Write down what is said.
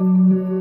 Mm-hmm.